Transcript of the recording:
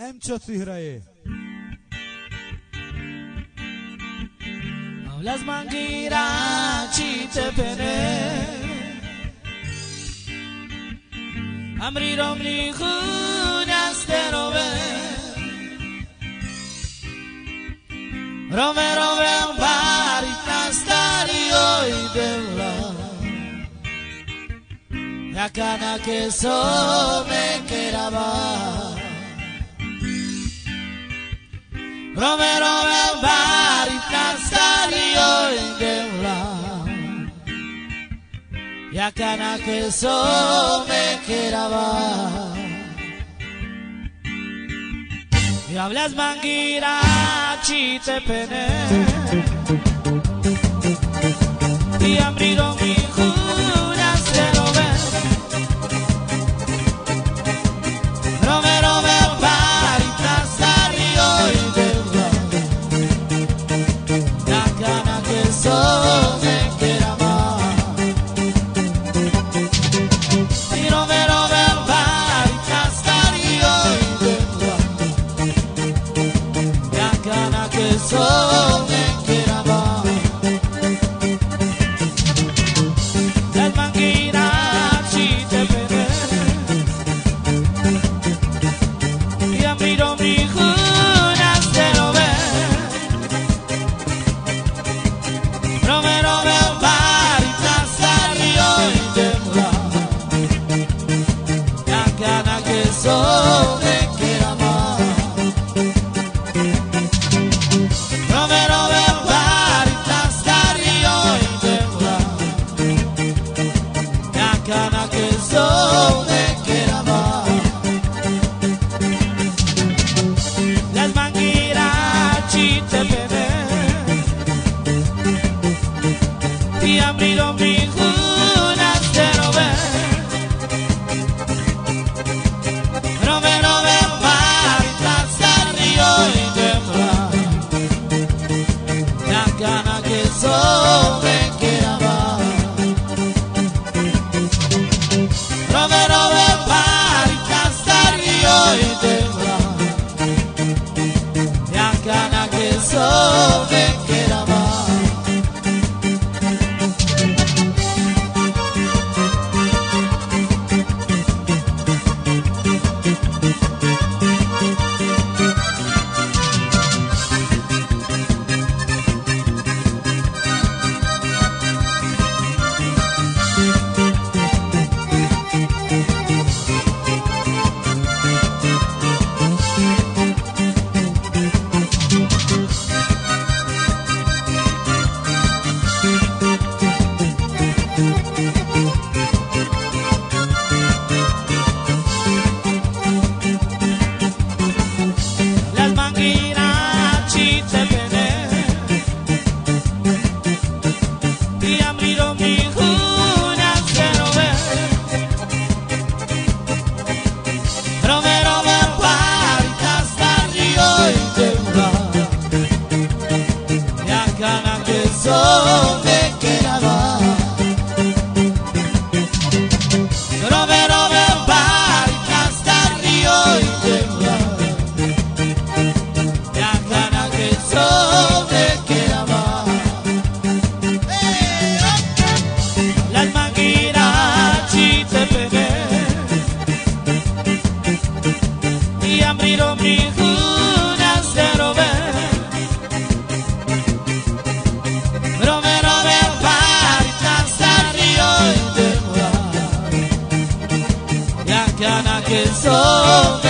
ئەم چە سوهرەیە ئەو لە زمانگیرا چیتە پێنێ ئەمری ڕۆملی خودستێنەوە ڕۆمە ڕۆمە باری ناستاری ئۆی دڵە یەکانە کێ سۆمێ کێرەبە Romero Belvari, Castario y Debra. Ya cana que so me quedaba. Y hablas manguira, chite pene. Y abrieron mi jugo. gonna yo